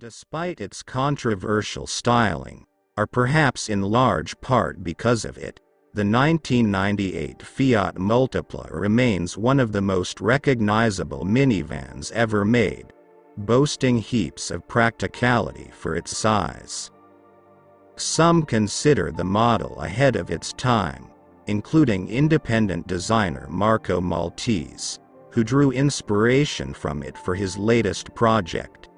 despite its controversial styling, or perhaps in large part because of it, the 1998 Fiat Multipla remains one of the most recognizable minivans ever made, boasting heaps of practicality for its size. Some consider the model ahead of its time, including independent designer Marco Maltese, who drew inspiration from it for his latest project.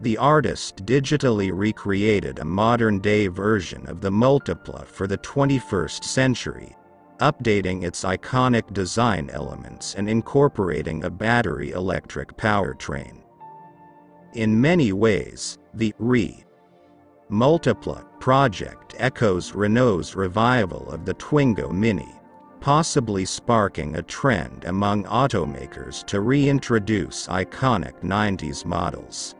The artist digitally recreated a modern-day version of the Multipla for the 21st century, updating its iconic design elements and incorporating a battery electric powertrain. In many ways, the Re Multipla project echoes Renault's revival of the Twingo Mini, possibly sparking a trend among automakers to reintroduce iconic 90s models.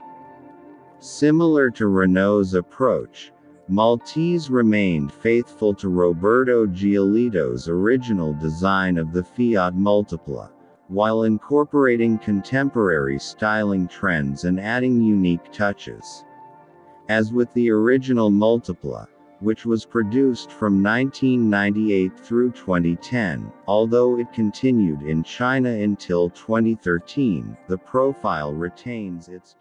Similar to Renault's approach, Maltese remained faithful to Roberto Giolito's original design of the Fiat Multipla, while incorporating contemporary styling trends and adding unique touches. As with the original Multipla, which was produced from 1998 through 2010, although it continued in China until 2013, the profile retains its